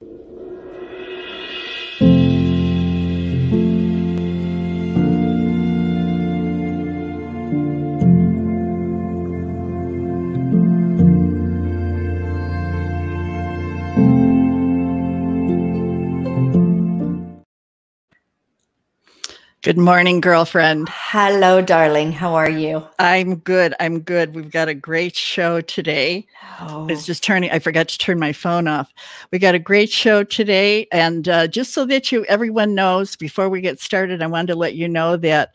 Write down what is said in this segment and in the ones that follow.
you Good morning, girlfriend. Hello, darling. How are you? I'm good. I'm good. We've got a great show today. Oh. It's just turning. I forgot to turn my phone off. We got a great show today, and uh, just so that you, everyone knows, before we get started, I wanted to let you know that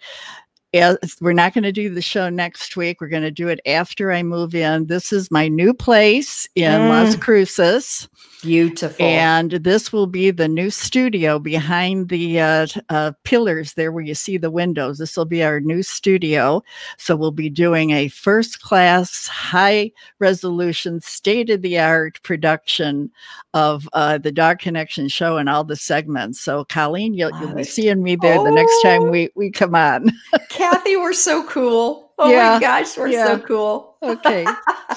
as, we're not going to do the show next week. We're going to do it after I move in. This is my new place in mm. Las Cruces. Beautiful. And this will be the new studio behind the uh, uh, pillars there where you see the windows. This will be our new studio. So we'll be doing a first class, high resolution, state of the art production of uh, the Dog Connection show and all the segments. So, Coleen, you'll, you'll be seeing me there oh. the next time oh. we, we come on. Kathy, we're so cool. Oh yeah. my gosh, we're yeah. so cool. okay.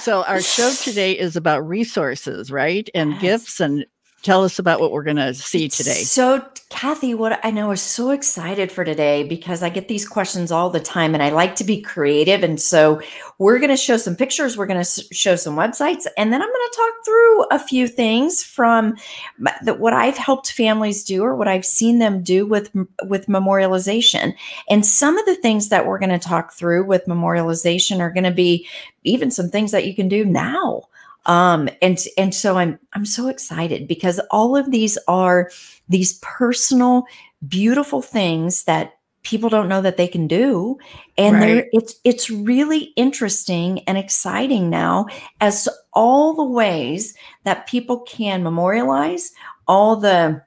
So our show today is about resources, right? And yes. gifts and tell us about what we're going to see today. So, Kathy, what I know is so excited for today because I get these questions all the time and I like to be creative. And so, we're going to show some pictures, we're going to show some websites, and then I'm going to talk through a few things from the, what I've helped families do or what I've seen them do with with memorialization. And some of the things that we're going to talk through with memorialization are going to be even some things that you can do now um, and and so I'm I'm so excited because all of these are these personal, beautiful things that people don't know that they can do and right. it's it's really interesting and exciting now as to all the ways that people can memorialize all the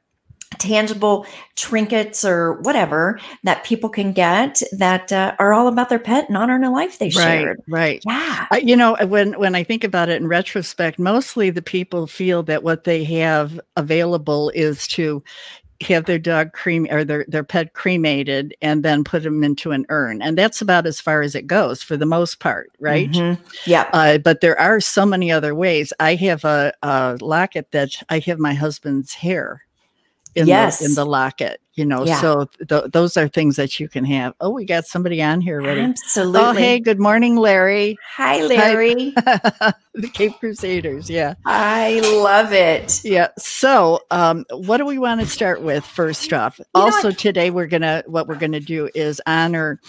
tangible trinkets or whatever that people can get that uh, are all about their pet and honoring a life they shared. Right. Yeah. Uh, you know, when when I think about it in retrospect, mostly the people feel that what they have available is to have their dog creme or their, their pet cremated and then put them into an urn. And that's about as far as it goes for the most part, right? Mm-hmm. Yeah. Uh, but there are so many other ways. I have a, a locket that I have my husband's hair in yes. the in the locket you know yeah. so th- those are things that you can have. Oh we got somebody on here already absolutely. oh hey good morning larry. Hi larry. Hi. the cape crusaders yeah. I love it. Yeah so um, what do we want to start with first off? You also today we're gonna what we're gonna do is honor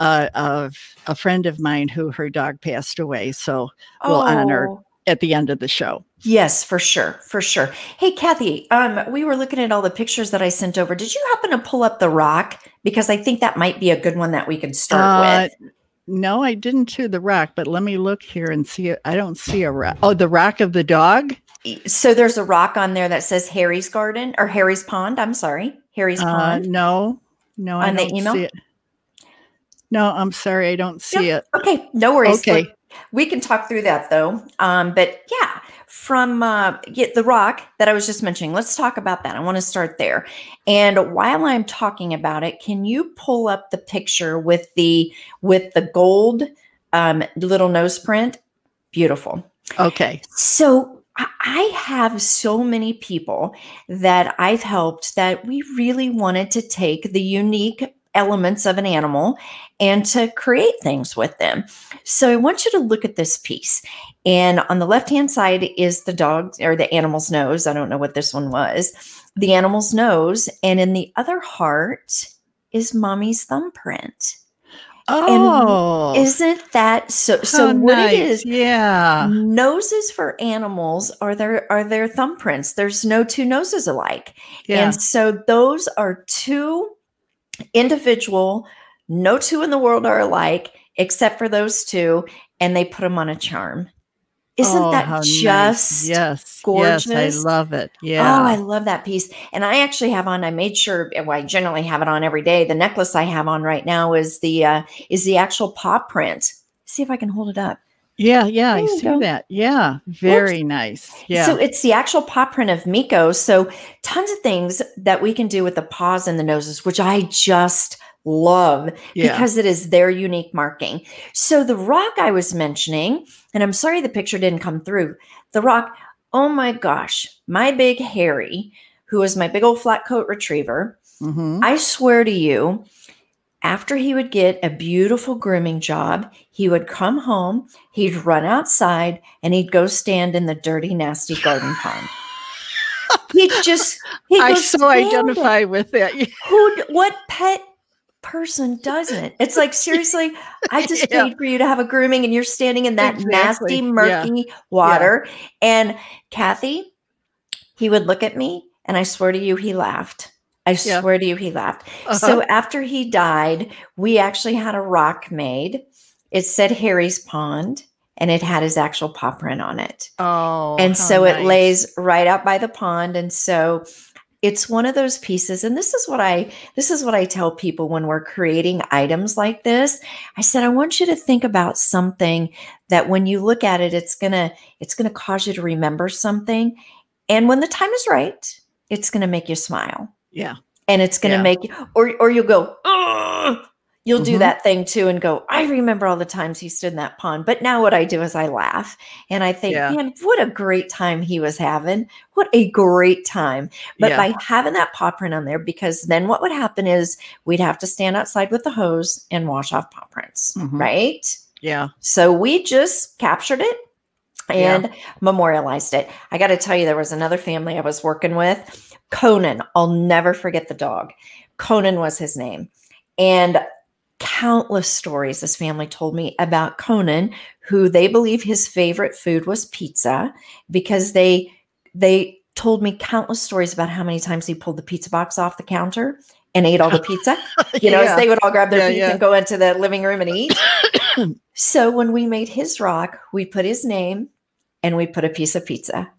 uh, of a friend of mine who her dog passed away so we'll oh. honor at the end of the show. Yes, for sure, for sure. Hey, Kathy, um, we were looking at all the pictures that I sent over. Did you happen to pull up the rock? Because I think that might be a good one that we can start uh, with. No, I didn't to the rock, but let me look here and see it. I don't see a rock. Oh, the rock of the dog. So there's a rock on there that says Harry's Garden or Harry's Pond. I'm sorry, Harry's uh, Pond. No, no, on I don't the email. See it. No, I'm sorry, I don't see it. Okay, no worries. Okay. We can talk through that though. Um, but yeah, from uh, get the rock that I was just mentioning, let's talk about that. I want to start there. And while I'm talking about it, can you pull up the picture with the with the gold um, little nose print? Beautiful. Okay. So I have so many people that I've helped that we really wanted to take the unique elements of an animal and to create things with them. So I want you to look at this piece. And on the left hand side is the dog or the animal's nose. I don't know what this one was. The animal's nose. And in the other heart is mommy's thumbprint. Oh, and isn't that so? So what nice. it is? Yeah, noses for animals are their are their thumbprints. There's no two noses alike, yeah. and so those are two individual. No two in the world are alike except for those two, and they put them on a charm. Isn't oh, that just nice. yes, gorgeous? Yes, I love it. Yeah. Oh, I love that piece. And I actually have on. I made sure. Well, I generally have it on every day. The necklace I have on right now is the uh, is the actual paw print. See if I can hold it up. Yeah, yeah, I see go. that. Yeah, very Oops. nice. Yeah. So it's the actual paw print of Miko. So tons of things that we can do with the paws and the noses, which I just love yeah. because it is their unique marking. So the rock I was mentioning, and I'm sorry the picture didn't come through. The rock oh my gosh, my big Harry, who is my big old flat coat retriever, Mhm. I swear to you, after he would get a beautiful grooming job, he would come home, he'd run outside, and he'd go stand in the dirty, nasty garden pond. He'd just, he'd I so identify. with that. Who, what pet person doesn't? It's like, seriously, I just Yeah. paid for you to have a grooming and you're standing in that Exactly. nasty, Yeah. murky water. And Kathy, he would look at me and I swear to you, he laughed. I Yeah. swear to you, he laughed. Uh-huh. So after he died, we actually had a rock made. It said Harry's Pond and it had his actual paw print on it. oh, and so it lays right out by the pond. And so it's one of those pieces. And this is what I this is what I tell people when we're creating items like this. I said, I want you to think about something that when you look at it, it's gonna, it's gonna cause you to remember something. And when the time is right, it's gonna make you smile Yeah. and it's going to Yeah. make you or or you'll go "Ugh." you'll do Mhm. that thing too and go i remember all the times he stood in that pond but now what i do is i laugh and i think Yeah. man what a great time he was having what a great time but yeah. by having that paw print on there because then what would happen is we'd have to stand outside with the hose and wash off paw prints Mhm. right yeah. so we just captured it Yeah. and memorialized it. I got to tell you, there was another family I was working with, Conan. I'll never forget the dog. Conan was his name. And countless stories this family told me about Conan, who they believe his favorite food was pizza because they they told me countless stories about how many times he pulled the pizza box off the counter and ate all the pizza you know, Yeah. as they would all grab their Yeah, pizza yeah. and go into the living room and eat. so when we made his rock, we put his name and we put a piece of pizza.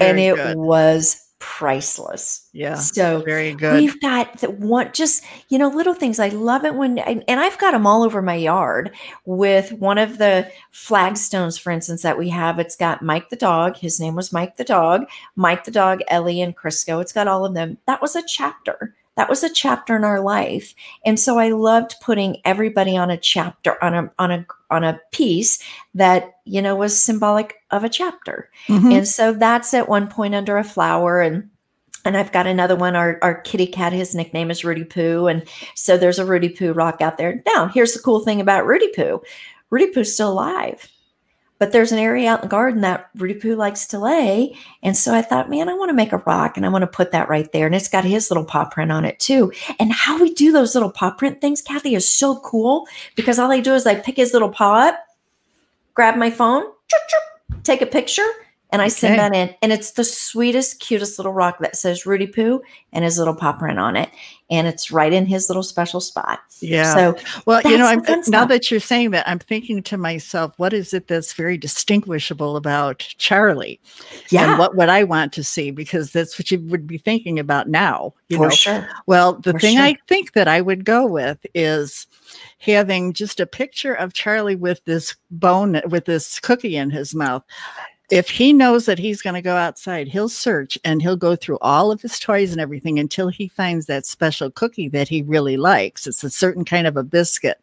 and it good. was priceless. yeah. So Very good. we've got the one just you know little things. I love it when and, and I've got them all over my yard with one of the flagstones, for instance, that we have. It's got Mike the dog. His name was Mike the dog. Mike the dog, Ellie and Crisco. It's got all of them. That was a chapter. That was a chapter in our life. And so I loved putting everybody on a chapter on a on a on a piece that, you know, was symbolic of a chapter. Mhm. And so that's at one point under a flower and and I've got another one. Our, our kitty cat, his nickname is Rudy Poo. And so there's a Rudy Poo rock out there. Now, here's the cool thing about Rudy Poo Rudy Poo's still alive, but there's an area out in the garden that Poo likes to lay. And so I thought, man, I want to make a rock and I want to put that right there. And it's got his little paw print on it too. And how we do those little paw print things, Kathy, is so cool because all I do is I pick his little paw up, grab my phone, take a picture, and I send that in. And it's the sweetest, cutest little rock that says Rudy Poo and his little paw print on it. And it's right in his little special spot. yeah. So Well, you know, I'm, now stuff. that you're saying that, I'm thinking to myself, what is it that's very distinguishable about Charlie? yeah, And what would I want to see? Because that's what you would be thinking about now. You for know, sure. well, the For thing sure. I think that I would go with is having just a picture of Charlie with this bone, with this cookie in his mouth. If he knows that he's going to go outside, he'll search and he'll go through all of his toys and everything until he finds that special cookie that he really likes. It's a certain kind of a biscuit.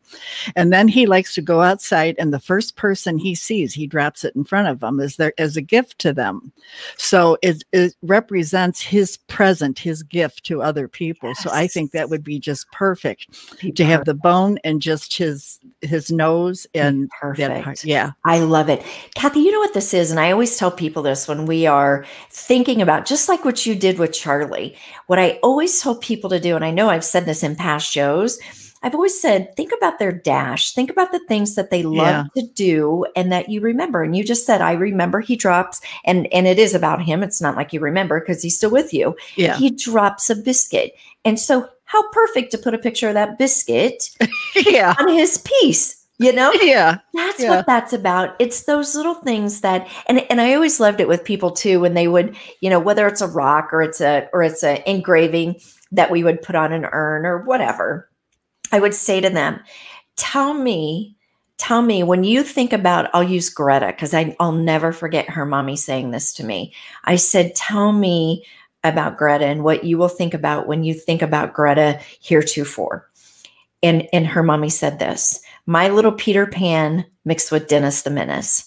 And then he likes to go outside and the first person he sees, he drops it in front of them as their as a gift to them. So it, it represents his present, his gift to other people. So I think that would be just perfect to have the bone and just his his nose and that perfect. Yeah. I love it. Kathy, you know what this is? And I always tell people this when we are thinking about just like what you did with Charlie. What I always tell people to do, and I know I've said this in past shows, I've always said, think about their dash, think about the things that they love to do and that you remember. And you just said, I remember he drops, and and it is about him. It's not like you remember because he's still with you. Yeah. He drops a biscuit. And so how perfect to put a picture of that biscuit yeah. on his piece, you know? Yeah. That's Yeah. what that's about. It's those little things that and and I always loved it with people too when they would, you know, whether it's a rock or it's a or it's an engraving that we would put on an urn or whatever. I would say to them, "Tell me, tell me when you think about I'll use Greta because I'll never forget her mommy saying this to me. I said, "Tell me about Greta and what you will think about when you think about Greta heretofore." And and her mommy said this, "My little Peter Pan mixed with Dennis the Menace."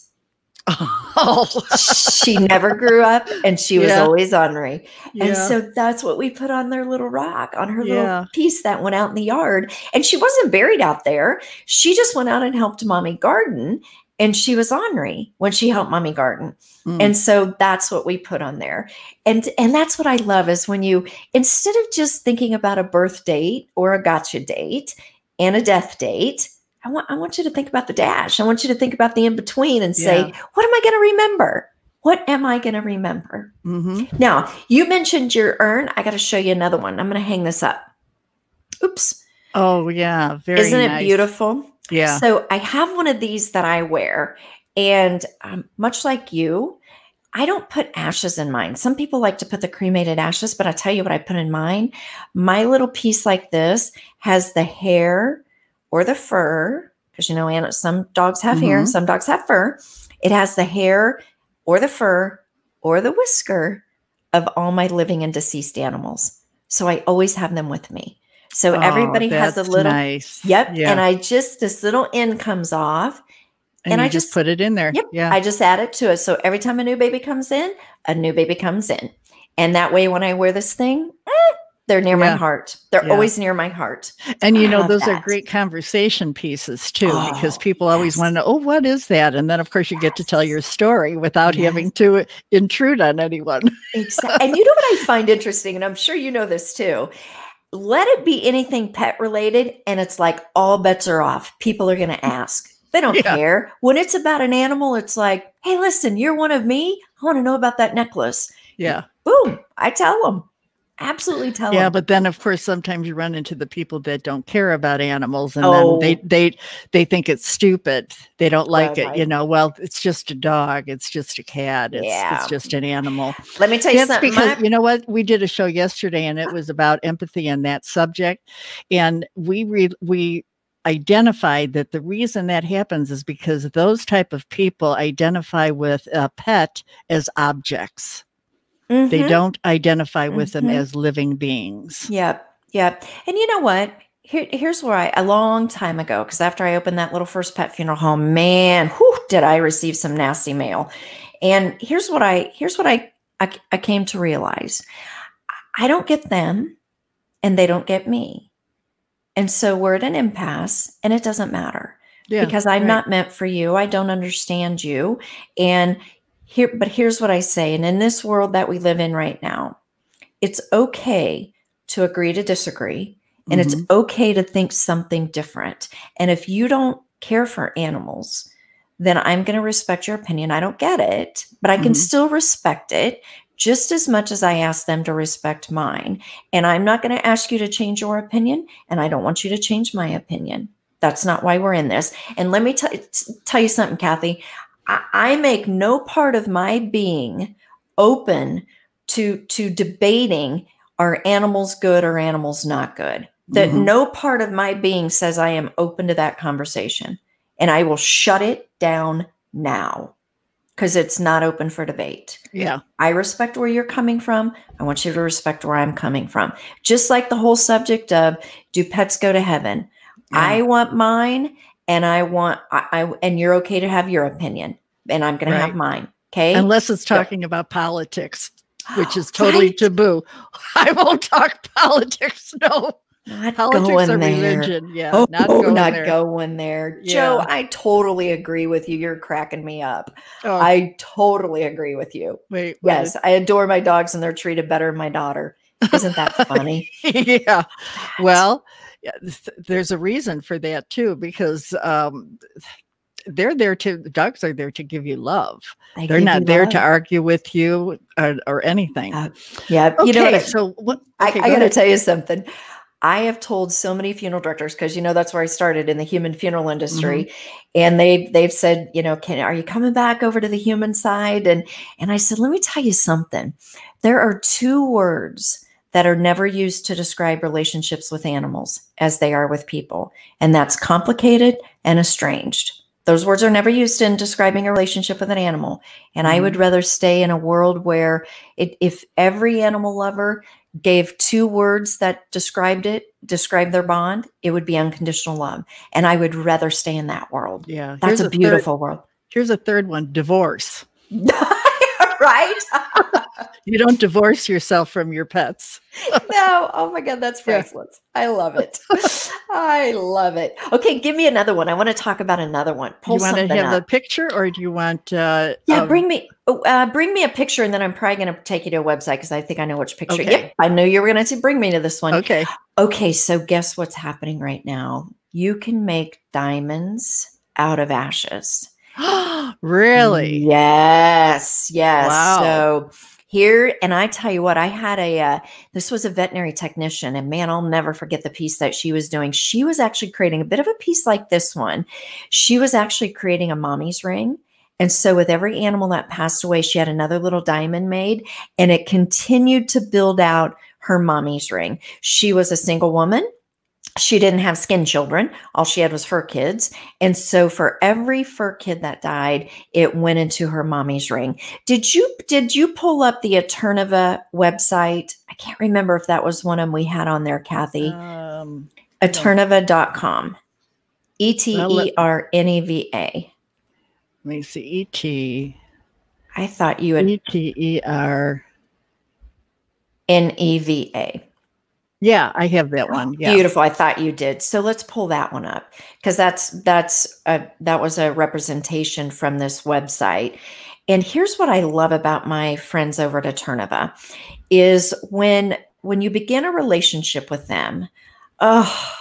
Oh, she never grew up and she was Yeah. always ornery. And yeah. so that's what we put on their little rock, on her Yeah. little piece that went out in the yard. And she wasn't buried out there. She just went out and helped mommy garden. And she was ornery when she helped mommy garden. Mm. And so that's what we put on there. And and that's what I love is when you instead of just thinking about a birth date or a gotcha date and a death date, I want I want you to think about the dash. I want you to think about the in between and say, Yeah. what am I going to remember? What am I going to remember? Mhm. Now, you mentioned your urn. I got to show you another one. I'm going to hang this up. Oops. Oh, yeah. Very Isn't it nice. beautiful? Yeah. So I have one of these that I wear, and um, much like you, I don't put ashes in mine. Some people like to put the cremated ashes, but I tell you what I put in mine. My little piece like this has the hair or the fur, because you know, some dogs have hair and Mhm. some dogs have fur. It has the hair or the fur or the whisker of all my living and deceased animals. So I always have them with me. So Oh, everybody has a little nice. Yep. Yeah. And I just, this little end comes off. and, and I just just- put it in there. Yep. Yeah. I just add it to it. So every time a new baby comes in, a new baby comes in. And that way, when I wear this thing, eh, they're near my heart. They're Yeah. always near my heart. And you know, those are great conversation pieces too, oh, because Oh, people always yes. want to know, oh, what is that? And then, of course, you get to tell your story without Yes. having to intrude on anyone. Exactly. and you know what I find interesting, and I'm sure you know this too. Let it be anything pet related, and it's like all bets are off. People are going to ask. They don't Yeah. care. When it's about an animal, it's like, hey, listen, you're one of me. I want to know about that necklace. Yeah. Boom. I tell them. Absolutely tell Yeah. them. But then, of course, sometimes you run into the people that don't care about animals and Oh. then they, oh. they, they think it's stupid. They don't like it. Right. You know, well, it's just a dog. It's just a cat. It's, Yeah. it's just an animal. Let me tell you That's something. because my- you know what we did a show yesterday and it was about empathy and that subject and we re- we identified that the reason that happens is because those type of people identify with a pet as objects they Mhm. don't identify with them Mhm. as living beings Yep. Yep. And you know what? Here, here's where I, a long time ago, because after I opened that little first pet funeral home, man, whew, did I receive some nasty mail. And here's what I, here's what I, I, I came to realize. I don't get them and they don't get me. And so we're at an impasse and it doesn't matter yeah because I'm right. not meant for you. I don't understand you. And here, but here's what I say. And in this world that we live in right now, it's okay to agree to disagree. And it's Mhm. okay to think something different. And if you don't care for animals, then I'm going to respect your opinion. I don't get it, but I can Mhm. still respect it just as much as I ask them to respect mine. And I'm not going to ask you to change your opinion, and I don't want you to change my opinion. That's not why we're in this. And let me tell tell you something, Kathy. I, I make no part of my being open to to debating are animals good or animals not good. That Mhm. no part of my being says I am open to that conversation, and I will shut it down now because it's not open for debate. yeah I respect where you're coming from. I want you to respect where I'm coming from. Just like the whole subject of do pets go to heaven? I want mine and I want I, I and you're okay to have your opinion and I'm going to have mine. Okay? unless it's talking about politics which is totally Right? taboo i won't talk politics no not politics going or there. religion yeah Oh, not not, going there. going there. Joe, I totally agree with you. You're cracking me up. oh, I totally agree with you. wait what Yes, I adore my dogs and they're treated better than my daughter. Isn't that funny? yeah. Well, yeah, there's a reason for that too, because um, they're there to dogs are there to give you love. They They're not there to argue with you or, or anything. Uh, Yeah, okay, you know what? I- so what? I, okay, I go got to tell you something. I have told so many funeral directors because you know that's where I started in the human funeral industry, Mm-hmm. and they they've said, you know, can are you coming back over to the human side? And and I said, let me tell you something. There are two words that are never used to describe relationships with animals as they are with people, and that's complicated and estranged. Those words are never used in describing a relationship with an animal. And I would mm-hmm. rather stay in a world where it, if every animal lover gave two words that described it, described their bond, it would be unconditional love. And I would rather stay in that world. Yeah, That's here's a third- beautiful world. Here's a third one divorce. right? you don't divorce yourself from your pets. no. Oh my God, that's priceless. Yeah. I love it. I love it. Okay, give me another one. I want to talk about another one. Pull you want to have up. a picture, or do you want? Uh, yeah, um, bring me. Oh, uh, bring me a picture, and then I'm probably going to take you to a website because I think I know which picture. Okay. Yep, I knew you were going to bring me to this one. Okay. Okay, so guess what's happening right now? You can make diamonds out of ashes. really? Yes. Yes. Wow. So here, and I tell you what, I had a, uh, this was a veterinary technician, and man, I'll never forget the piece that she was doing. She was actually creating a bit of a piece like this one. She was actually creating a mommy's ring. And so, with every animal that passed away, she had another little diamond made, and it continued to build out her mommy's ring. She was a single woman she didn't have skin children. All she had was fur kids. And so for every fur kid that died, it went into her mommy's ring. Did you did you pull up the Eterneva website? I can't remember if that was one of them we had on there, Kathy. Um, Eterneva.com. E T E R N E V A. Let me see. E T. I thought you had E T E R N E V A. Yeah, I have that oh, one. Yeah. Beautiful. I thought you did. So let's pull that one up because that's that's a that was a representation from this website. And here's what I love about my friends over at Eterneva is when when you begin a relationship with them, oh,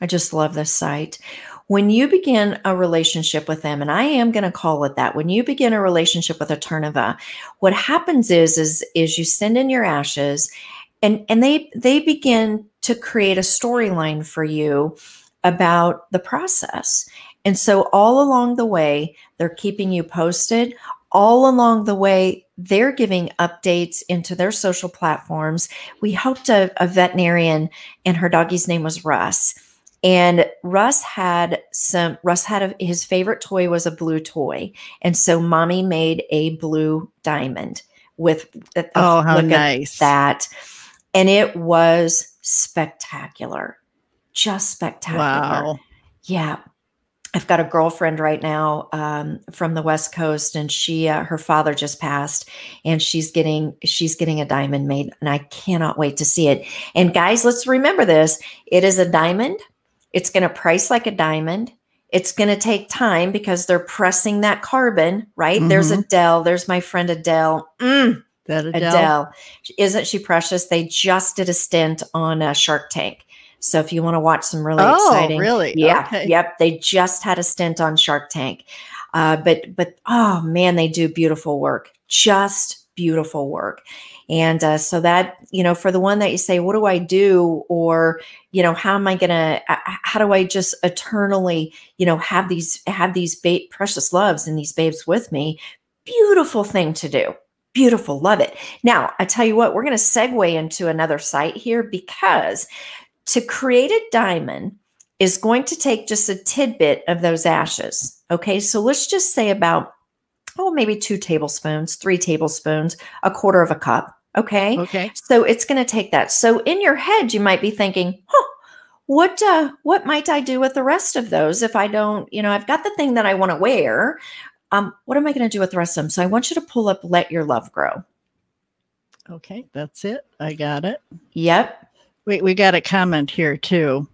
I just love this site. When you begin a relationship with them, and I am going to call it that, when you begin a relationship with Eterneva, what happens is is is you send in your ashes and and they they begin to create a storyline for you about the process. And so all along the way they're keeping you posted. All along the way they're giving updates into their social platforms. We helped a, a veterinarian and her doggy's name was russ. And Russ had some, Russ had a, his favorite toy was a blue toy. And so mommy made a blue diamond with, uh, oh, how nice. that and it was spectacular. Just spectacular. Wow. Yeah. I've got a girlfriend right now um, from the West Coast, and she, uh, her father just passed, and she's getting she's getting a diamond made, and I cannot wait to see it. And guys, let's remember this: it is a diamond. It's going to price like a diamond. It's going to take time because they're pressing that carbon, right? Mm-hmm. There's Adele. There's my friend Adele. Mm, that Adele. Adele. Isn't she precious? They just did a stint on a Shark Tank. So if you want to watch some really oh, exciting, really, yeah, okay. yep, they just had a stint on Shark Tank. Uh, but but oh man, they do beautiful work, just beautiful work. And uh, so that you know, for the one that you say, what do I do, or you know, how am I gonna, how do I just eternally, you know, have these have these ba- precious loves and these babes with me? Beautiful thing to do Beautiful. Love it. Now, I tell you what, we're going to segue into another site here because to create a diamond is going to take just a tidbit of those ashes. Okay. So let's just say about, oh, maybe two tablespoons, three tablespoons, a quarter of a cup. Okay. Okay. So it's going to take that. So in your head, you might be thinking, huh, what uh what might i do with the rest of those if i don't you know i've got the thing that i want to wear um, what am I going to do with the rest of them? So I want you to pull up Let Your Love Grow. Okay, that's it. I got it. Yep. Wait, we got a comment here too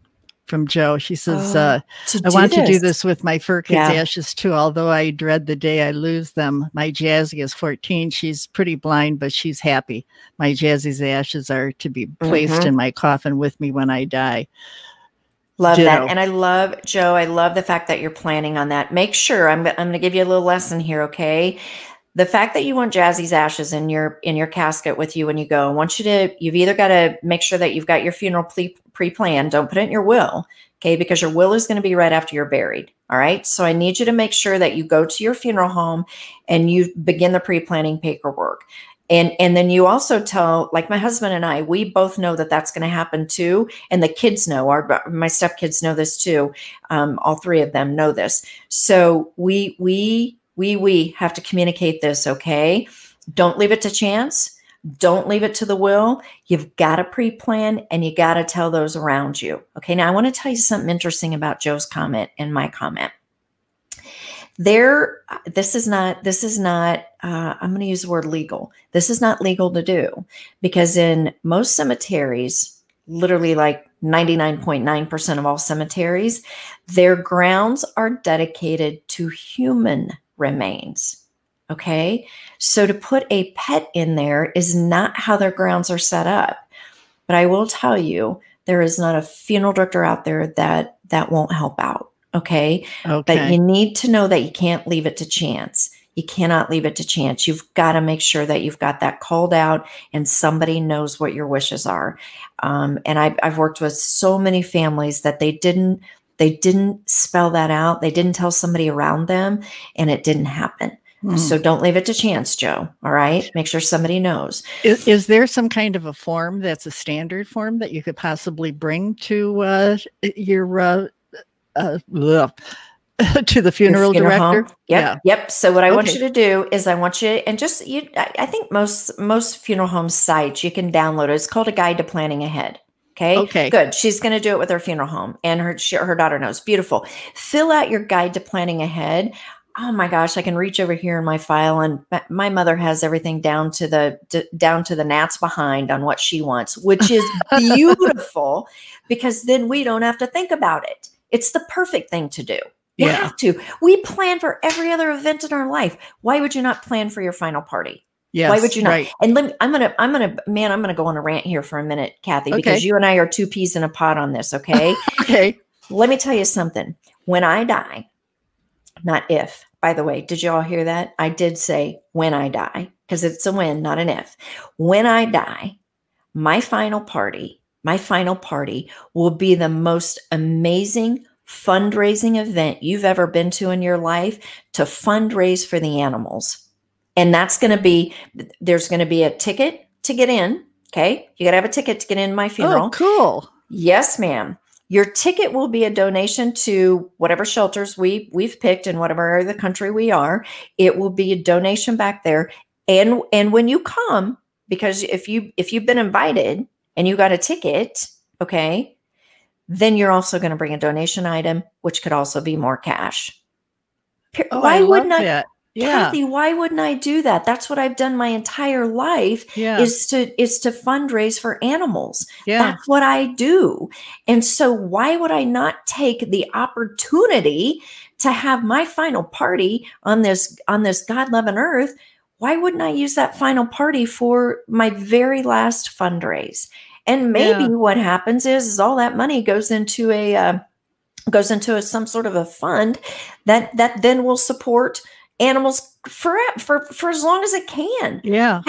from Joe. She says, oh, uh, I want this. to do this with my fur kids' yeah. ashes too, although I dread the day I lose them. My Jazzy is 14. She's pretty blind, but she's happy. My Jazzy's ashes are to be placed mm-hmm. in my coffin with me when I die. Love Ditto. that. And I love, Joe, I love the fact that you're planning on that. Make sure I'm, I'm going to give you a little lesson here, okay? The fact that you want Jazzy's ashes in your in your casket with you when you go, I want you to you've either got to make sure that you've got your funeral pre-planned. Don't put it in your will, okay? Because your will is going to be right after you're buried. All right. So I need you to make sure that you go to your funeral home and you begin the pre-planning paperwork and and then you also tell like my husband and i we both know that that's going to happen too and the kids know our my stepkids know this too um, all three of them know this. So we we we we have to communicate this okay? Don't leave it to chance. Don't leave it to the will. You've got to pre-plan and you got to tell those around you. Okay now i want to tell you something interesting about joe's comment and my comment there this is not this is not uh, i'm going to use the word legal. This is not legal to do because in most cemeteries literally like 99.9% of all cemeteries their grounds are dedicated to human remains okay? So to put a pet in there is not how their grounds are set up. But i will tell you there is not a funeral director out there that that won't help out Okay. Okay. But you need to know that you can't leave it to chance. You cannot leave it to chance. You've got to make sure that you've got that called out and somebody knows what your wishes are. Um, and I've, I've worked with so many families that they didn't they didn't spell that out. They didn't tell somebody around them, and it didn't happen. Hmm. So don't leave it to chance, Joe. All right. Make sure somebody knows. Is, is there some kind of a form that's a standard form that you could possibly bring to uh, your uh, uh, to the funeral, Your director? home. Yep. Yep. So what I want you to do is I want you and just you I think most most funeral home sites you can download it. It's called a guide to planning ahead. Okay. Okay. Good. She's going to do it with her funeral home and her she, her daughter knows. Beautiful. Fill out your guide to planning ahead. Oh my gosh, I can reach over here in my file and my- my mother has everything down to the d- down to the gnats behind on what she wants, which is beautiful because then we don't have to think about it. It's the perfect thing to do. You Yeah. have to. We plan for every other event in our life. Why would you not plan for your final party? Yes. Why would you not? Right. And let me, I'm gonna, I'm gonna, man, I'm gonna go on a rant here for a minute, Kathy, because you and I are two peas in a pod on this. Okay. Okay. let me tell you something. When I die, not if, by the way, did you all hear that? I did say when I die, because it's a when, not an if. When I die, my final party, my final party will be the most amazing fundraising event you've ever been to in your life to fundraise for the animals. And that's going to be, there's going to be a ticket to get in. Okay. You got to have a ticket to get in my oh, funeral. Oh, cool. Yes, ma'am. Your ticket will be a donation to whatever shelters we we've picked in whatever area of the country we are. It will be a donation back there. And and when you come, because if you if you've been invited and you got a ticket, okay, then you're also going to bring a donation item, which could also be more cash. Oh, why I wouldn't I, that. Yeah. Kathy? Why wouldn't I do that? That's what I've done my entire life Yeah. is to is to fundraise for animals. yeah. That's what I do. And so, why would I not take the opportunity to have my final party on this on this God loving earth? Why wouldn't I use that final party for my very last fundraise? And maybe Yeah. what happens is, is all that money goes into a uh, goes into a, some sort of a fund that that then will support animals for for for as long as it can. Yeah.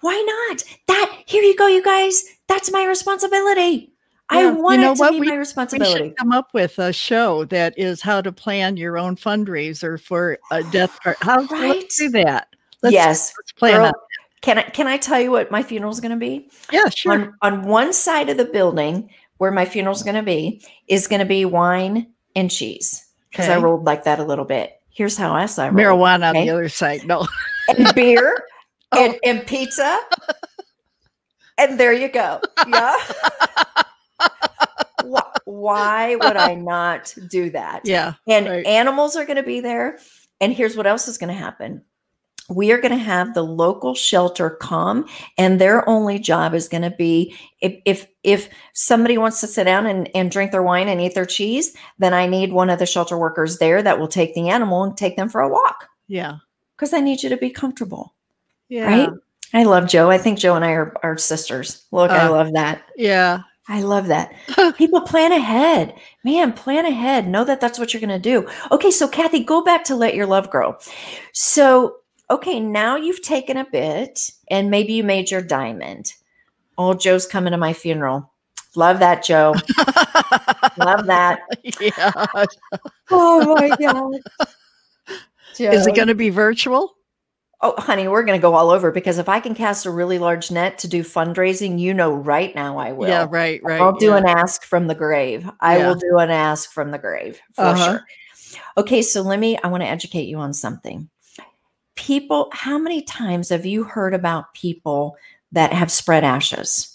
Why not? That here you go, you guys. That's my responsibility. I Yeah. want You know it to what? be We- my We responsibility. should come up with a show that is how to plan your own fundraiser for a death. How Right. let's do that? Let's, yes. let's plan Girl, it. Can I can I tell you what my funeral is going to be? Yeah, sure. On on one side of the building where my funeral is going to be is going to be wine and cheese because I rolled like that a little bit. Here's how I saw Marijuana on the other side. No. and beer Oh. and, and pizza. and there you go. Yeah. Why would I not do that? Yeah. And right. animals are going to be there. And here's what else is going to happen. We are going to have the local shelter come, and their only job is going to be if if if somebody wants to sit down and, and drink their wine and eat their cheese, then I need one of the shelter workers there that will take the animal and take them for a walk Yeah. because I need you to be comfortable. Yeah. Right? I love Joe. I think Joe and I are, are sisters. Look, I Uh, love that. Yeah. I love that. People plan ahead. Man, plan ahead. Know that that's what you're going to do. Okay, so Kathy, go back to let your love grow. So, okay, now you've taken a bit and maybe you made your diamond. Oh, Joe's coming to my funeral. Love that, Joe. love that. yeah. Oh my God. Joe. Is it going to be virtual? Oh, honey, we're going to go all over because if I can cast a really large net to do fundraising, you know, right now I will. Yeah. Right. Right. I'll do yeah. an ask from the grave. I Yeah. will do an ask from the grave for Uh-huh. sure. Okay, so let me, I want to educate you on something. People, how many times have you heard about people that have spread ashes?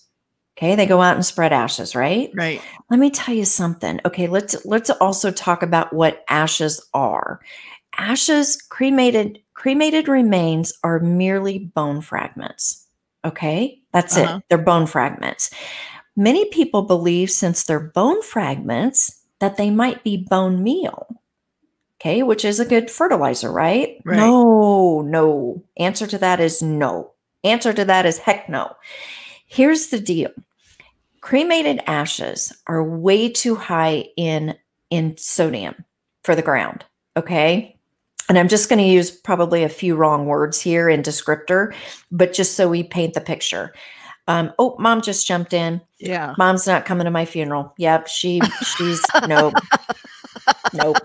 Okay, they go out and spread ashes, right? Right. Let me tell you something. Okay, let's let's also talk about what ashes are. ashes, cremated, cremated remains are merely bone fragments. Okay, that's uh-huh. it. They're bone fragments. Many people believe since they're bone fragments that they might be bone meal. Okay, which is a good fertilizer, right? right? No, no. Answer to that is no. Answer to that is heck no. Here's the deal. Cremated ashes are way too high in in sodium for the ground, okay? And I'm just going to use probably a few wrong words here in descriptor, but just so we paint the picture. Um, oh, mom just jumped in. Yeah. Mom's not coming to my funeral. Yep. She, she's, nope. Nope.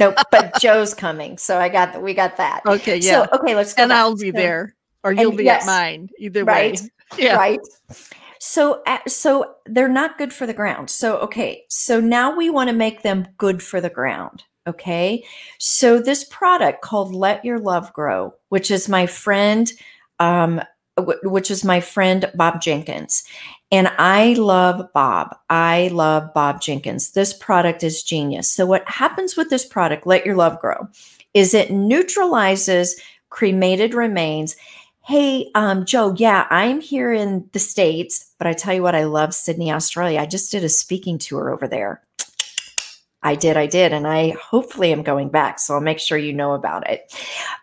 Nope. But Joe's coming. So I got, we got that. Okay. Yeah. So, okay. Let's go. And back. I'll be there or you'll be yes, at mine. Either right, way. Yeah. Right. So, so they're not good for the ground. So, okay. So now we want to make them good for the ground. Okay. So this product called Let Your Love Grow, which is my friend, um, which is my friend Bob Jenkins. And I love Bob. I love Bob Jenkins. This product is genius. So what happens with this product, Let Your Love Grow, is it neutralizes cremated remains. Hey, um, Joe, yeah, I'm here in the States, but I tell you what, I love Sydney, Australia. I just did a speaking tour over there. I did, I did. And I hopefully am going back. So I'll make sure you know about it.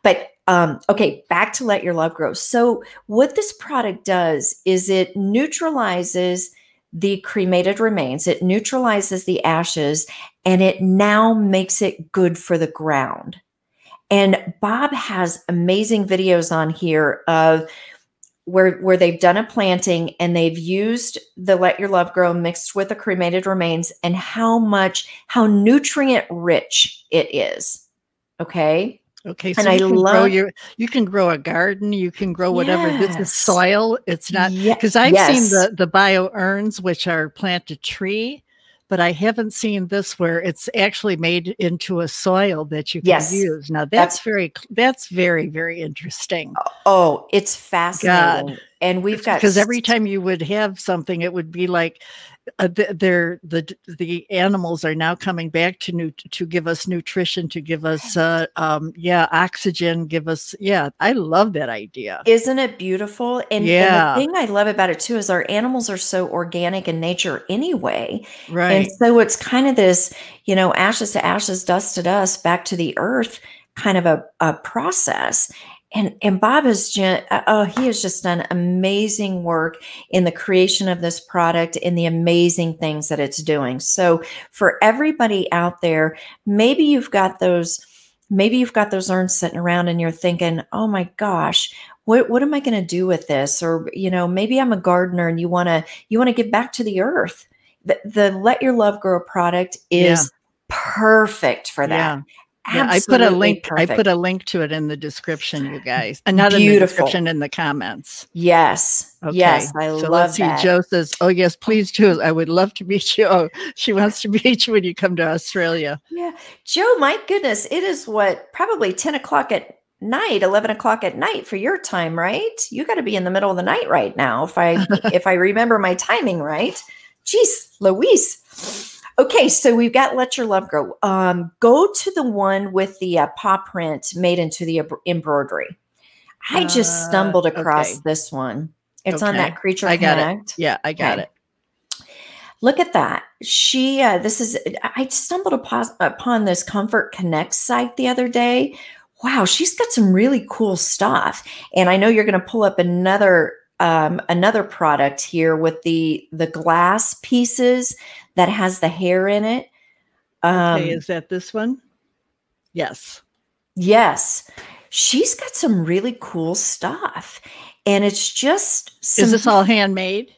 But um, okay, back to let your love grow. So, what this product does is it neutralizes the cremated remains, it neutralizes the ashes, and it now makes it good for the ground. And Bob has amazing videos on here of where where they've done a planting and they've used the let your love grow mixed with the cremated remains and how much how nutrient rich it is okay okay so and you I can love, grow your you can grow a garden you can grow whatever yes. this is soil it's not because i've yes. seen the the bio urns which are plant a tree but I haven't seen this where it's actually made into a soil that you can yes. use. Now that's, that's, very that's very very interesting. Oh, oh it's fascinating. God. And we've got because every time you would have something, it would be like uh, they're the the animals are now coming back to new to give us nutrition to give us uh um yeah oxygen give us yeah i love that idea. Isn't it beautiful? And, yeah. and the thing i love about it too is our animals are so organic in nature anyway. Right. and so it's kind of this you know ashes to ashes dust to dust back to the earth kind of a, a process and and Bob has just uh, oh he has just done amazing work in the creation of this product and the amazing things that it's doing. So for everybody out there, maybe you've got those maybe you've got those urns sitting around and you're thinking, "Oh my gosh, what what am I going to do with this?" Or you know, maybe I'm a gardener and you want to you want to give back to the earth. The, the Let Your Love Grow product is yeah. perfect for that. Yeah. Yeah, I put a link. Perfect. I put a link to it in the description, you guys. Another description in the comments. Yes. Okay. Yes. I so love let's see. That. Joe says, "Oh yes, please, Joe. I would love to meet you. Oh, she wants to meet you when you come to Australia." Yeah, Joe. My goodness, it is what probably ten o'clock at night, eleven o'clock at night for your time, right? You got to be in the middle of the night right now, if I if I remember my timing right. Jeez, Louise. Okay, so we've got Let Your Love Grow. Um, go to the one with the uh, paw print made into the embroidery. I just uh, stumbled across okay. this one. It's okay. on that Creature I got Connect. It. Yeah, I got okay. it. Look at that. She, uh, this is, I stumbled upon, upon this Comfort Connect site the other day. Wow, she's got some really cool stuff. And I know you're going to pull up another um, another product here with the the glass pieces that has the hair in it. Um, okay, is that this one? Yes. Yes. She's got some really cool stuff. And it's just some, Is this all handmade?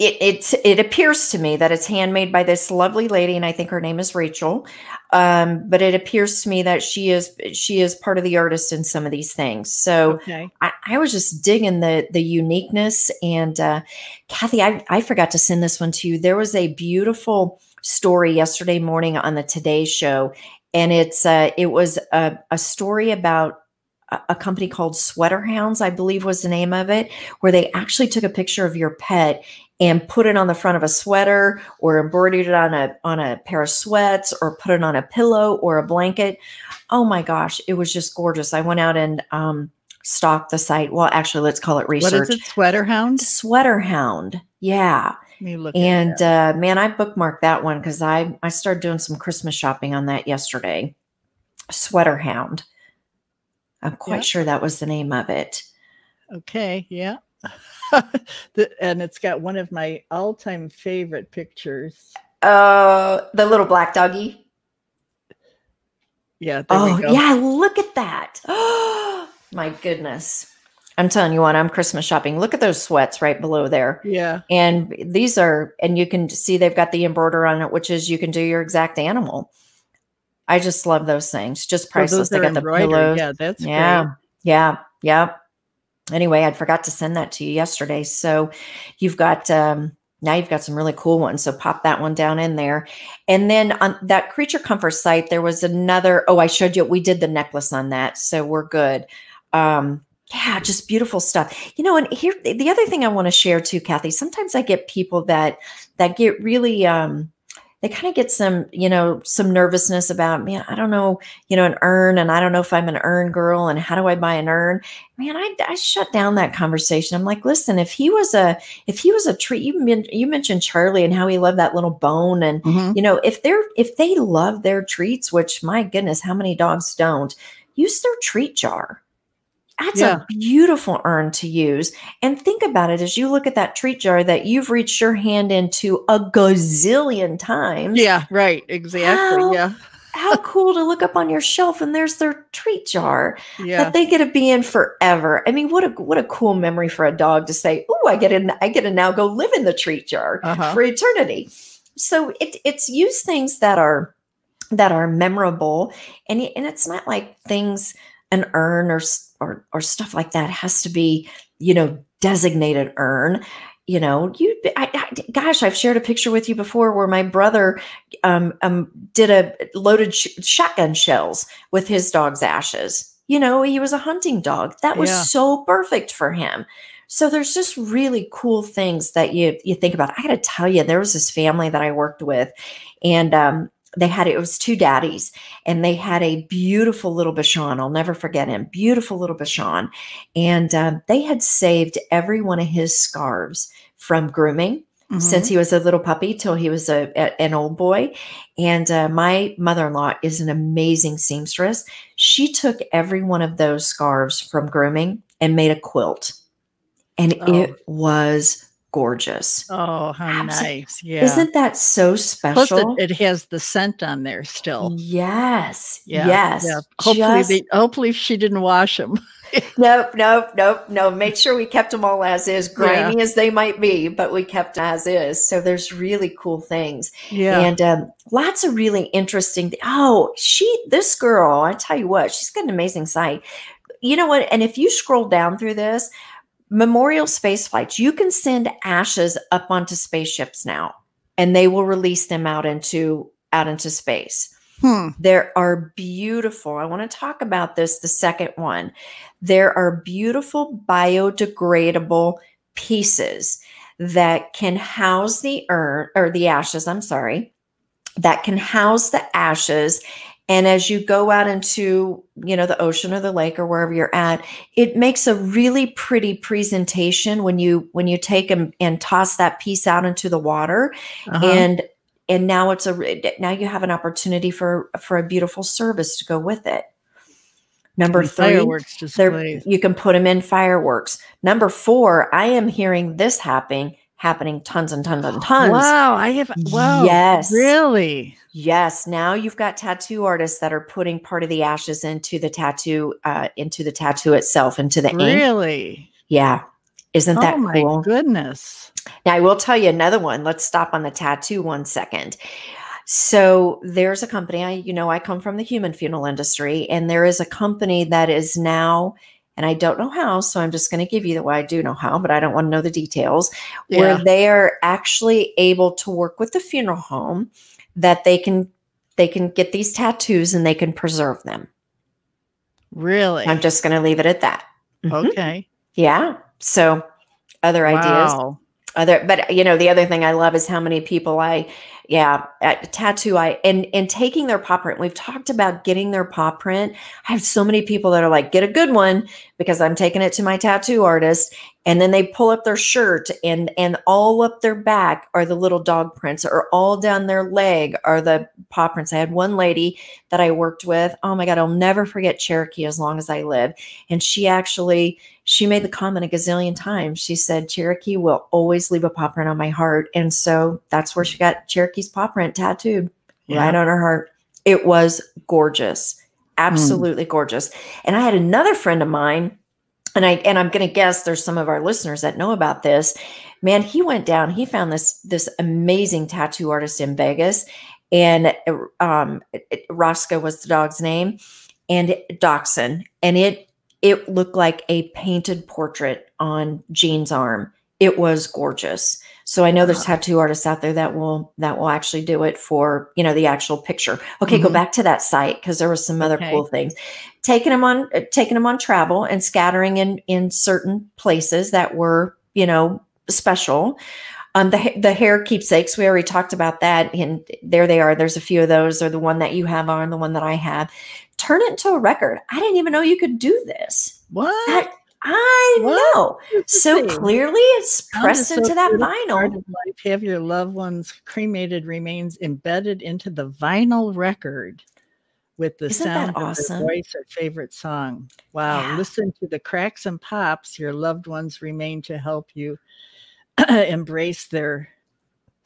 It, it it appears to me that it's handmade by this lovely lady, and I think her name is Rachel. Um, but it appears to me that she is she is part of the artist in some of these things. So okay. I, I, was just digging the the uniqueness. And uh, Kathy, I, I forgot to send this one to you. There was a beautiful story yesterday morning on the Today Show, and it's uh, it was a, a story about a company called Sweater Hounds, I believe was the name of it, where they actually took a picture of your pet and put it on the front of a sweater or embroidered it on a on a pair of sweats or put it on a pillow or a blanket. Oh my gosh, it was just gorgeous. I went out and um, stalked the site. Well, actually, let's call it research. What is it? Sweater Hound? Sweater Hound. Yeah. Look. And uh, man, I bookmarked that one because I I started doing some Christmas shopping on that yesterday. Sweater Hound. I'm quite Yeah. sure that was the name of it. Okay, yeah. and it's got one of my all-time favorite pictures. Uh, the little black doggy. Yeah, there Oh yeah, look at that. Oh, My goodness. I'm telling you what, I'm Christmas shopping. Look at those sweats right below there. Yeah. And these are, and you can see they've got the embroider on it, which is you can do your exact animal. I just love those things. Just priceless. those They got the pillows. Yeah, that's yeah, great. yeah, yeah. Anyway, I forgot to send that to you yesterday. So you've got um now you've got some really cool ones. So pop that one down in there. And then on that creature comfort site, there was another. Oh, I showed you. We did the necklace on that. So we're good. Um, yeah, just beautiful stuff. You know, and here the other thing I want to share too, Kathy. Sometimes I get people that that get really um they kind of get some, you know, some nervousness about, man, I don't know, you know, an urn, and I don't know if I'm an urn girl, and how do I buy an urn? Man, I, I shut down that conversation. I'm like, listen, if he was a, if he was a treat, you men- you mentioned Charlie and how he loved that little bone, and Mhm. you know, if they're if they love their treats, which my goodness, how many dogs don't? Use their treat jar. That's Yeah. a beautiful urn to use. And think about it as you look at that treat jar that you've reached your hand into a gazillion times. Yeah, right. Exactly. How- Yeah. How cool to look up on your shelf and there's their treat jar Yeah. that they get to be in forever. I mean, what a what a cool memory for a dog to say, "Oh, I get to I get to now go live in the treat jar Uh-huh. for eternity." So it it's use things that are that are memorable, and and it's not like things an urn or or or stuff like that has to be you know designated urn. You know, you I, I, gosh, I've shared a picture with you before where my brother um, um did a loaded sh- shotgun shells with his dog's ashes. You know, he was a hunting dog. That was Yeah. so perfect for him. So there's just really cool things that you you think about. I got to tell you, there was this family that I worked with, and um, they had it was two daddies, and they had a beautiful little Bichon. I'll never forget him. Beautiful little Bichon, and um, they had saved every one of his scarves from grooming Mhm. since he was a little puppy till he was a, a- an old boy. And uh, my mother in law is an amazing seamstress. She took every one of those scarves from grooming and made a quilt, and Oh. it was gorgeous. Oh, how nice. Yeah. Isn't that so Plus, special? it, it has the scent on there still. yes. Yeah. Yes. Yeah. Hopefully, they, hopefully she didn't wash them. Nope, nope, nope, no. Make sure we kept them all as is, grimy as they might be, but we kept as is. So there's really cool things. Yeah. and um, lots of really interesting. Oh, she, this girl, I tell you what, she's got an amazing site. You know what? And if you scroll down through this, memorial space flights, you can send ashes up onto spaceships now, and they will release them out into out into space. Hmm. There are beautiful, I want to talk about this, the second one. There are beautiful biodegradable pieces that can house the urn or the ashes, I'm sorry, that can house the ashes. And as you go out into, you know, the ocean or the lake or wherever you're at, it makes a really pretty presentation when you when you take and, and toss that piece out into the water Uh-huh. and and now it's a now you have an opportunity for for a beautiful service to go with it number And three fireworks displays. you can put them in fireworks number four i am hearing this happening happening tons and tons and tons Wow, I have. Wow. Yes. Really? Yes now you've got tattoo artists that are putting part of the ashes into the tattoo uh into the tattoo itself into the ink Really? yeah isn't that oh my goodness. Now, I will tell you another one. Let's stop on the tattoo one second. So, there's a company, I, you know, I come from the human funeral industry, and there is a company that is now, and I don't know how, so I'm just going to give you the way I do know how, but I don't want to know the details, where they are actually able to work with the funeral home that they can they can get these tattoos and they can preserve them. Really? I'm just going to leave it at that. Mhm. okay. Yeah. So, other ideas. Other, but you know, the other thing I love is how many people I, yeah, at tattoo I and and taking their paw print. We've talked about getting their paw print. I have so many people that are like, get a good one because I'm taking it to my tattoo artist, and then they pull up their shirt and and all up their back are the little dog prints, or all down their leg are the paw prints. I had one lady that I worked with. Oh my god, I'll never forget Cherokee as long as I live, and she actually she made the comment a gazillion times. She said, Cherokee will always leave a paw print on my heart. And so that's where she got Cherokee's paw print tattooed yeah. right on her heart. It was gorgeous, absolutely mm. gorgeous. And I had another friend of mine, and I and I'm going to guess there's some of our listeners that know about this. Man, he went down. He found this this amazing tattoo artist in Vegas, and um, Roscoe was the dog's name, and Dachshund, and it it looked like a painted portrait on Jean's arm. It was gorgeous. So I know there's tattoo artists out there that will that will actually do it for you know the actual picture. Okay, mm-hmm. go back to that site because there was some other okay. cool things. Taking them on uh, taking them on travel and scattering in in certain places that were you know special. Um, the the hair keepsakes we already talked about that, and there they are. There's a few of those, or the one that you have on, the one that I have turn it into a record. I didn't even know you could do this. What? That, I what? know. So clearly it's pressed into that vinyl. Life, have your loved one's cremated remains embedded into the vinyl record with the Isn't sound awesome? of their voice or favorite song. Wow. Yeah. Listen to the cracks and pops your loved ones remain to help you embrace their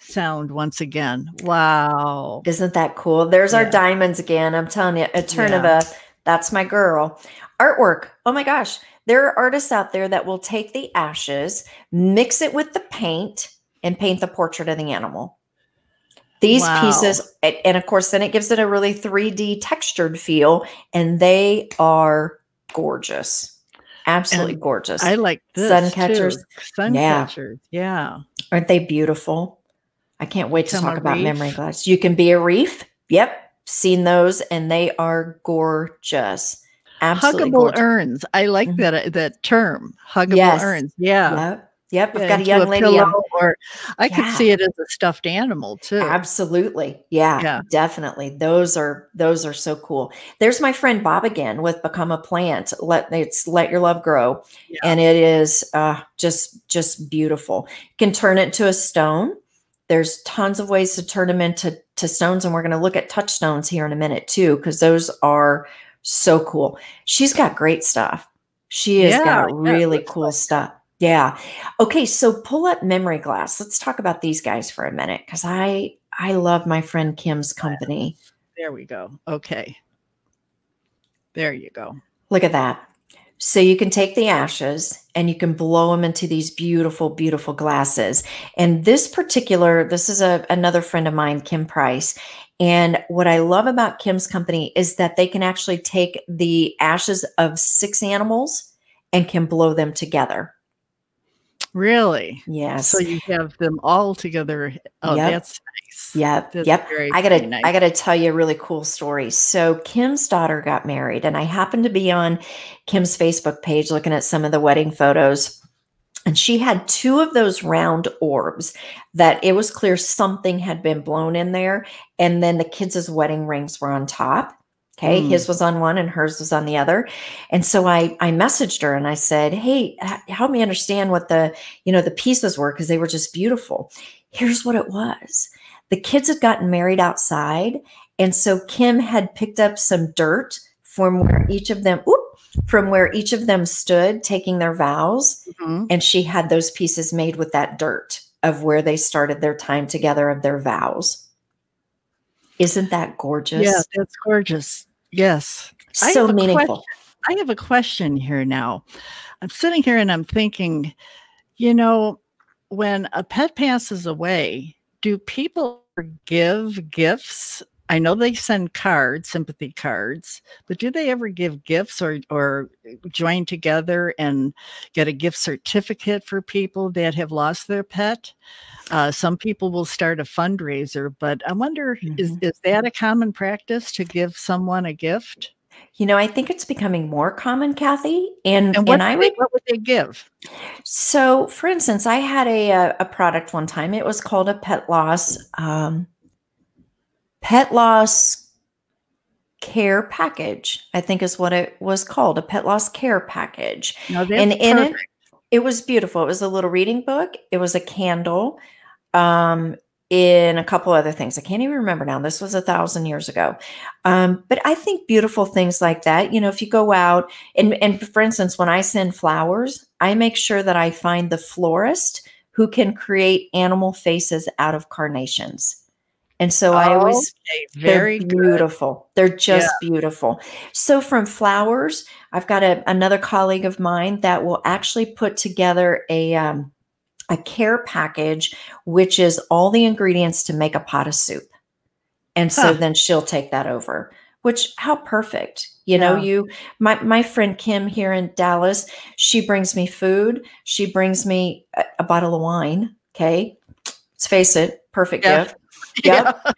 sound once again. Wow. Isn't that cool? There's yeah. our diamonds again. I'm telling you, a turn yeah. of a that's my girl. Artwork. Oh my gosh. There are artists out there that will take the ashes, mix it with the paint, and paint the portrait of the animal. These wow. pieces, and of course, then it gives it a really 3D textured feel, and they are gorgeous. Absolutely and gorgeous. I like this sun catchers. Sun yeah. catchers. Yeah. Aren't they beautiful? I can't wait to talk about reef. memory glass. You can be a reef. Yep. Seen those and they are gorgeous. Absolutely huggable gorgeous. urns. I like mm-hmm. that uh, that term. Huggable yes. urns. Yeah. Yep. Yep, I've got a young a lady. or I yeah. could see it as a stuffed animal too. Absolutely, yeah, yeah, definitely. Those are those are so cool. There's my friend Bob again with "Become a Plant." Let it's let your love grow, and it is uh, just just beautiful. You can turn it to a stone there's tons of ways to turn them into to stones and we're going to look at touchstones here in a minute too because those are so cool. She's got great stuff. She has yeah, got really cool like stuff. Yeah. Okay so pull up memory glass. Let's talk about these guys for a minute because i i love my friend kim's company. There we go. Okay. There you go. Look at that so you can take the ashes and you can blow them into these beautiful, beautiful glasses. And this particular, this is a, another friend of mine, Kim Price. And what I love about Kim's company is that they can actually take the ashes of six animals and can blow them together. Really? Yes. So you have them all together. Oh, yep. that's nice. Yep. That's yep. I gotta nice. I gotta tell you a really cool story. So Kim's daughter got married, and I happened to be on Kim's Facebook page looking at some of the wedding photos. And she had two of those round orbs that it was clear something had been blown in there. And then the kids' wedding rings were on top. Okay. Mm. His was on one and hers was on the other. And so I, I messaged her and I said, Hey, help me understand what the, you know, the pieces were because they were just beautiful. Here's what it was. The kids had gotten married outside. And so Kim had picked up some dirt from where each of them, whoop, from where each of them stood taking their vows. Mm-hmm. And she had those pieces made with that dirt of where they started their time together of their vows. Isn't that gorgeous? Yeah, that's gorgeous. Yes. So meaningful. I have a question here now. I'm sitting here and I'm thinking, you know, when a pet passes away, do people give gifts? I know they send cards, sympathy cards, but do they ever give gifts or or join together and get a gift certificate for people that have lost their pet? Uh, some people will start a fundraiser, but I wonder mm-hmm. is is that a common practice to give someone a gift? You know, I think it's becoming more common, Kathy. And And what, and I do they- would what would they give? so for instance, I had a a, a product one time. It was called a pet loss um, pet loss care package. I think is what it was called, a pet loss care package. And in it, it was beautiful. It was a little reading book. It was a candle. Um, in a couple other things. I can't even remember now. This was a thousand years ago. Um, but I think beautiful things like that, you know, if you go out and, and for instance, when I send flowers, I make sure that I find the florist who can create animal faces out of carnations. And so I always they're very good. beautiful. They're just beautiful. So from flowers, I've got a, another colleague of mine that will actually put together a um, a care package, which is all the ingredients to make a pot of soup. And so Huh. then she'll take that over. Which how perfect. You know, Yeah. you my my friend Kim here in Dallas, she brings me food. She brings me a, a bottle of wine. Okay. Let's face it, perfect Yeah. gift. Yep.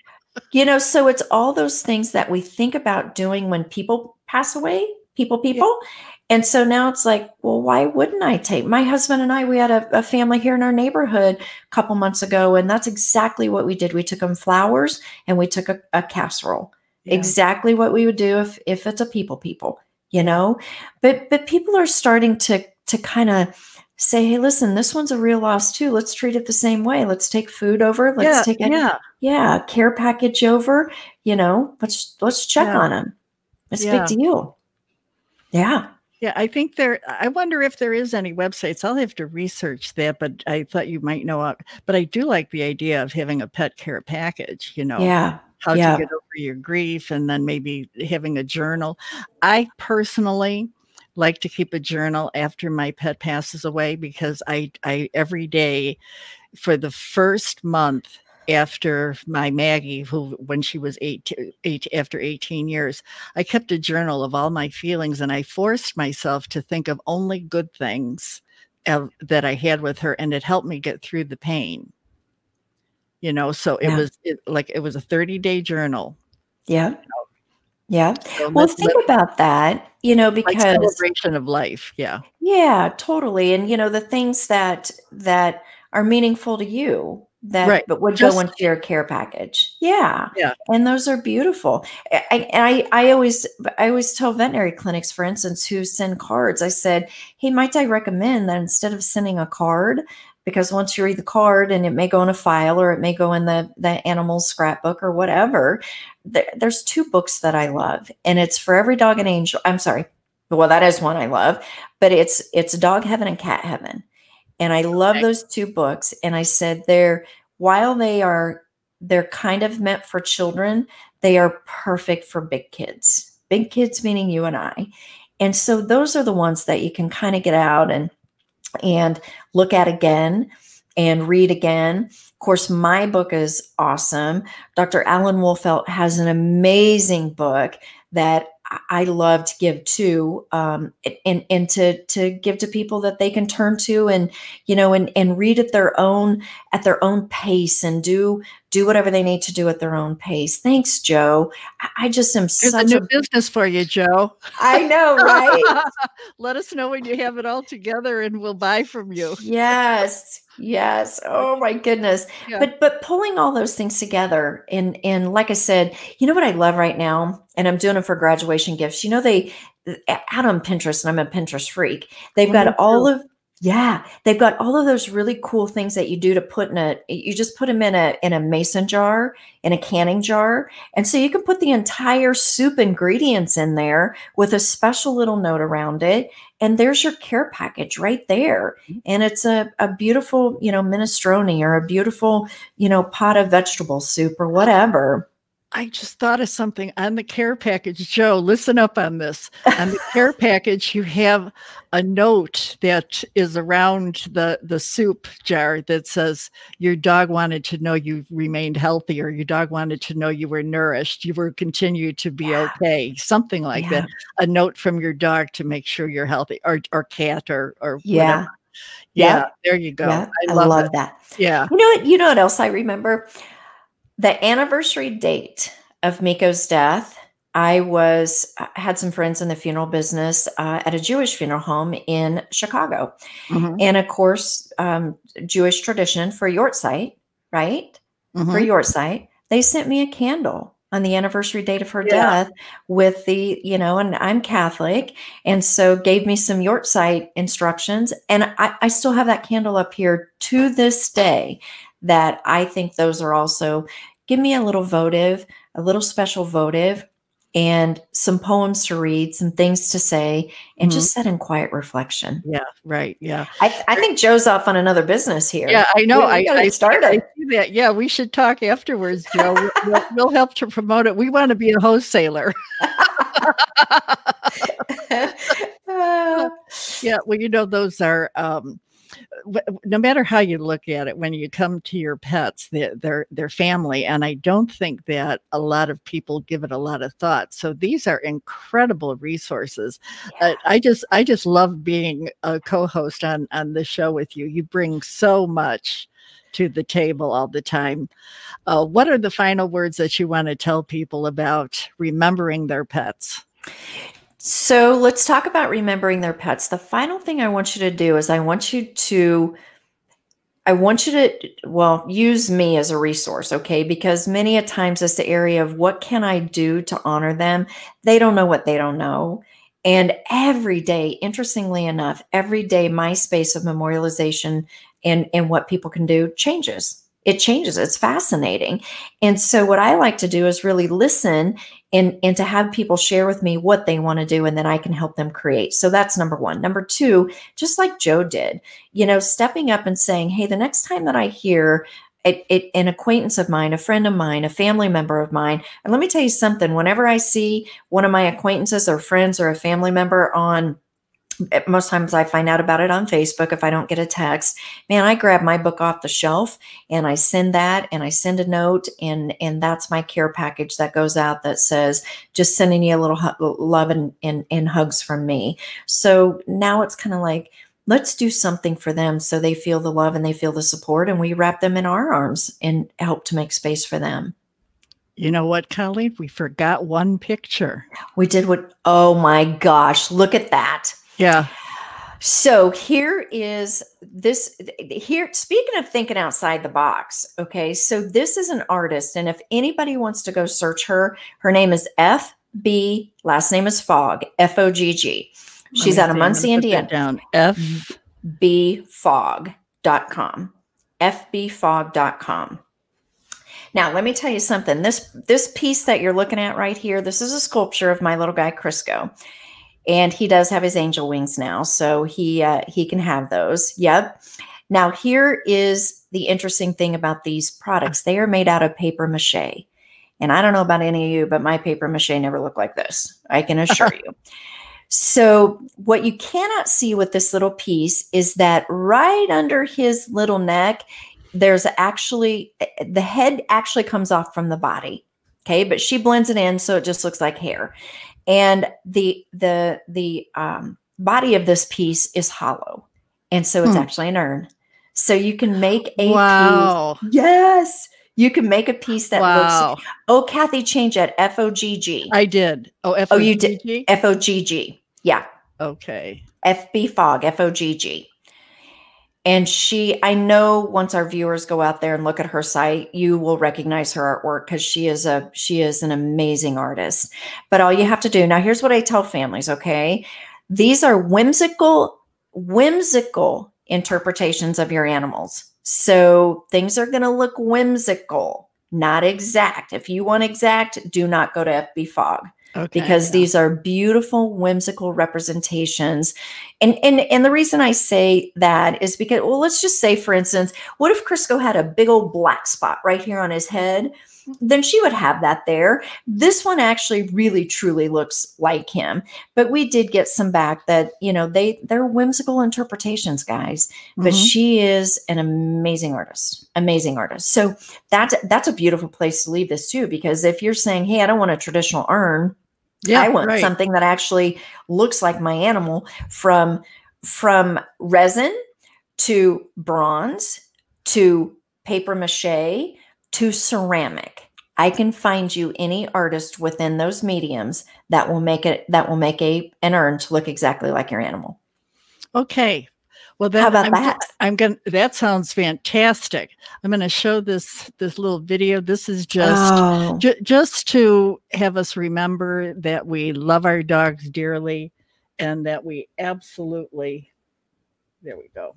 You know, so it's all those things that we think about doing when people pass away, people, people. And so now it's like, well, why wouldn't I take my husband and I? We had a, a family here in our neighborhood a couple months ago, and that's exactly what we did. We took them flowers and we took a, a casserole. Yeah. Exactly what we would do if if it's a people people, you know. But but people are starting to to kind of say, hey, listen, this one's a real loss too. Let's treat it the same way. Let's take food over. Let's yeah, take it yeah. Yeah care package over you know let's let's check Yeah. on them it's a big deal yeah Yeah, I think there. I wonder if there is any websites. I'll have to research that, but I thought you might know. But I do like the idea of having a pet care package. You know, yeah how yeah. to get over your grief, and then maybe having a journal. I personally like to keep a journal after my pet passes away because I, I every day for the first month after my Maggie, who when she was eight, eight after 18 years, I kept a journal of all my feelings and I forced myself to think of only good things that I had with her, and it helped me get through the pain. You know, so it Yeah. was it, like it was a 30 day journal. yeah yeah So well think live about that you know like because celebration of life. Yeah. yeah totally and you know the things that that are meaningful to you that Right. but would Just- go into your care package yeah Yeah. and those are beautiful I, I I always I always tell veterinary clinics for instance who send cards I said hey might I recommend that instead of sending a card because once you read the card and it may go in a file or it may go in the the animal scrapbook or whatever there, there's two books that I love and it's for every dog and angel I'm sorry well that is one I love but it's it's dog heaven and cat heaven and I love those two books and I said they're while they are they're kind of meant for children they are perfect for big kids big kids meaning you and I and so those are the ones that you can kind of get out and and look at again and read again. Of course, my book is awesome. Dr. Alan Wolfelt has an amazing book that I- love to give to um, and and to to give to people that they can turn to and you know and and read at their own at their own pace and do do whatever they need to do at their own pace. Thanks, Joe. I, I just am There's a new a business for you, Joe. I know, right? Let us know when you have it all together and we'll buy from you. yes yes. Oh my goodness. Yeah. but but pulling all those things together and and like i said you know what i love right now? And i'm doing it for graduation gifts. You know they eh, out on pinterest and i'm a pinterest freak. They've Oh, got all of yeah they've got all of those really cool things that you do to put in a you just put them in a in a mason jar in a canning jar and so you can put the entire soup ingredients in there with a special little note around it and there's your care package right there. Mm-hmm. And it's a, a beautiful you know minestrone or a beautiful you know pot of vegetable soup or whatever I just thought of something on the care package. Joe, listen up on this. On the care package, you have a note that is around the, the soup jar that says, Your dog wanted to know you remained healthy, or your dog wanted to know you were nourished, you were continued to be Yeah. okay, something like Yeah. that. A note from your dog to make sure you're healthy, or, or cat, or, or yeah whatever. Yeah, Yeah. there you go. I love, it. that Yeah. you know what you know what else i remember the anniversary date of miko's death I was had some friends in the funeral business uh, at a Jewish funeral home in Chicago, mm-hmm. and of course, um, Jewish tradition for Yahrzeit, right? Mm-hmm. For Yahrzeit, they sent me a candle on the anniversary date of her yeah. death with the, you know, and I'm Catholic. And so gave me some Yahrzeit instructions. And I, I still have that candle up here to this day that I think those are also give me a little votive, a little special votive and some poems to read, some things to say, and mm-hmm. just sit in quiet reflection. Yeah, right. Yeah. I, I think Joe's off on another business here. Yeah, I know. We, we I, I started. I see that. Yeah, we should talk afterwards, Joe. we'll, we'll, help to promote it. We want to be a wholesaler. yeah, well, you know, those are um, no matter how you look at it, when you come to your pets, they're, they're, family. And I don't think that a lot of people give it a lot of thought. So these are incredible resources. Yeah. Uh, I just, I just love being a co-host on, on the show with you. You bring so much to the table all the time. Uh, what are the final words that you want to tell people about remembering their pets? So let's talk about remembering their pets. The final thing I want you to do is I want you to I want you to well use me as a resource, okay? Because many a times it's the area of what can I do to honor them? They don't know what they don't know. And every day, interestingly enough, every day my space of memorialization and and what people can do changes it changes. It's fascinating. And so what I like to do is really listen and, and to have people share with me what they want to do and then I can help them create. So that's number one. Number two, just like Joe did, you know, stepping up and saying, hey, the next time that I hear it, it, an acquaintance of mine, a friend of mine, a family member of mine. And let me tell you something whenever I see one of my acquaintances or friends or a family member on most times I find out about it on Facebook if I don't get a text. Man, I grab my book off the shelf and I send that and I send a note and and that's my care package that goes out that says just sending you a little love and, and, and hugs from me. So now it's kind of like let's do something for them so they feel the love and they feel the support and we wrap them in our arms and help to make space for them. You know what, Coleen? We forgot one picture. We did what? Oh my gosh, look at that. Yeah. So here is this here speaking of thinking outside the box, okay? So this is an artist and if anybody wants to go search her, her name is FB, last name is Fogg, F O G G. She's out of Muncie, Indiana. Down F B Fogg.com. FBFogg.com. Now, let me tell you something. This this piece that you're looking at right here, this is a sculpture of my little guy Crisco and he does have his angel wings now, so he uh, he can have those. Yep. Now here is the interesting thing about these products: they are made out of paper mache, and I don't know about any of you, but my paper mache never looked like this. I can assure you. So what you cannot see with this little piece is that right under his little neck, there's actually the head actually comes off from the body. Okay, but she blends it in so it just looks like hair and the the the um, body of this piece is hollow, and so it's hmm. actually an urn. So you can make a wow. piece. Yes, you can make a piece that wow. looks. Oh, Kathy, change it. F O G G. I did. Oh, F O. Oh, you did. F O G G. Yeah. Okay. FB Fogg. F O G G. And she, I know once our viewers go out there and look at her site, you will recognize her artwork because she is a she is an amazing artist. But all you have to do now, here's what I tell families, okay? These are whimsical, whimsical interpretations of your animals. So things are going to look whimsical, not exact. If you want exact, do not go to FB Fogg. Okay, because yeah. these are beautiful whimsical representations. And and and the reason i say that is because well let's just say for instance what if crisco had a big old black spot right here on his head? Then she would have that there. This one actually really truly looks like him. But we did get some back that you know they they're whimsical interpretations guys. But mm-hmm. she is an amazing artist amazing artist. So that's that's a beautiful place to leave this too because if you're saying hey i don't want a traditional urn yeah, I want right. something that actually looks like my animal from from resin to bronze to paper mache to ceramic. I can find you any artist within those mediums that will make it that will make a an urn to look exactly like your animal. Okay. Well, then How about I'm, that? I'm going to that sounds fantastic. I'm going to show this this little video. This is just Oh, ju- just to have us remember that we love our dogs dearly and that we absolutely there we go.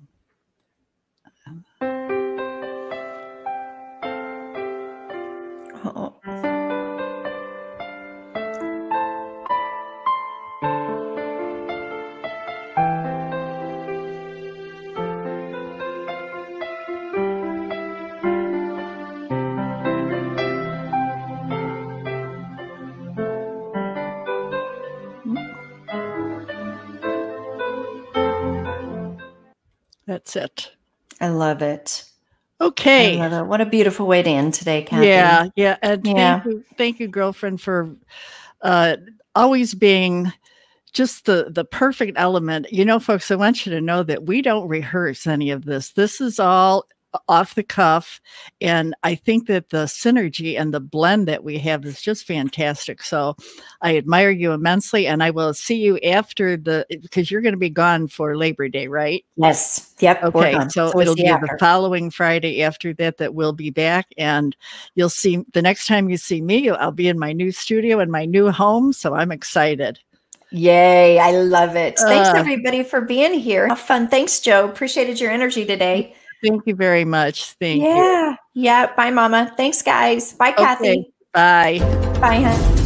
That's it. I love it. Okay. love it. What a beautiful way to end today, Kathy. Yeah, yeah. And Yeah. thank you, thank you, girlfriend, for uh always being just the the perfect element. You know, folks, I want you to know that we don't rehearse any of this. This is all off the cuff. And I think that the synergy and the blend that we have is just fantastic. So I admire you immensely. And I will see you after the because you're going to be gone for Labor Day, right? Yes. Yep. Okay, done. so it'll be you the following Friday after that that we'll be back, and you'll see the next time you see me, I'll be in my new studio and my new home. So I'm excited. Yay. I love it. Thanks, Uh, everybody, for being here. How fun. Thanks, Joe. Appreciated your energy today. Thank you very much. Thank you. yeah. Yeah. Bye, Mama. Thanks, guys. Bye, Okay. Kathy. Bye. Bye, hon.